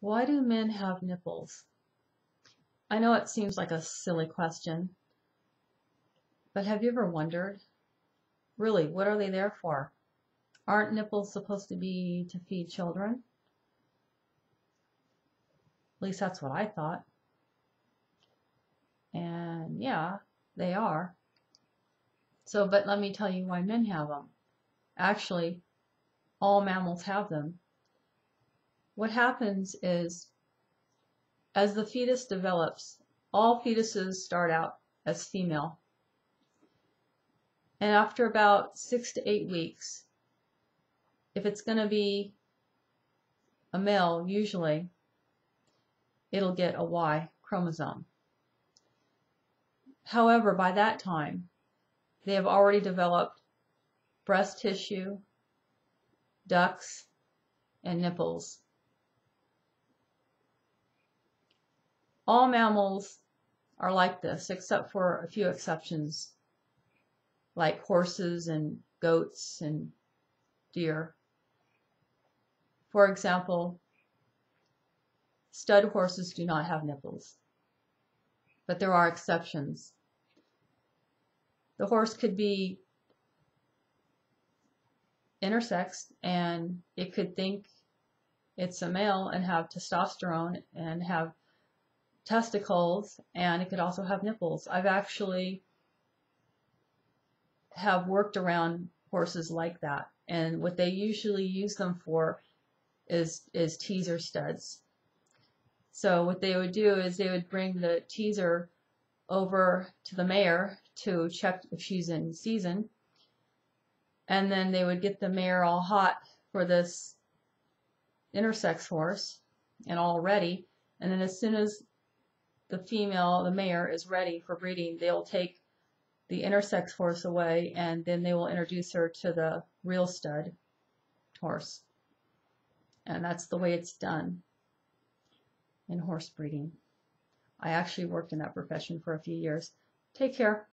Why do men have nipples? I know it seems like a silly question, but have you ever wondered? Really, what are they there for? Aren't nipples supposed to be to feed children? At least that's what I thought. And yeah, they are. So, but let me tell you why men have them. Actually, all mammals have them. What happens is, as the fetus develops, all fetuses start out as female. And after about six to eight weeks, if it's going to be a male, usually, it'll get a Y chromosome. However, by that time, they have already developed breast tissue, ducts, and nipples. All mammals are like this, except for a few exceptions, like horses and goats and deer. For example, stud horses do not have nipples, but there are exceptions. The horse could be intersex and it could think it's a male and have testosterone and have testicles and it could also have nipples. I've actually have worked around horses like that and what they usually use them for is is teaser studs. So what they would do is they would bring the teaser over to the mare to check if she's in season and then they would get the mare all hot for this intersex horse and all ready. And then as soon as the female, the mare, is ready for breeding, they'll take the intersex horse away and then they will introduce her to the real stud horse. And that's the way it's done in horse breeding. I actually worked in that profession for a few years. Take care.